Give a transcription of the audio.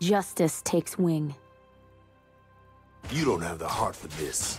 Justice takes wing. You don't have the heart for this.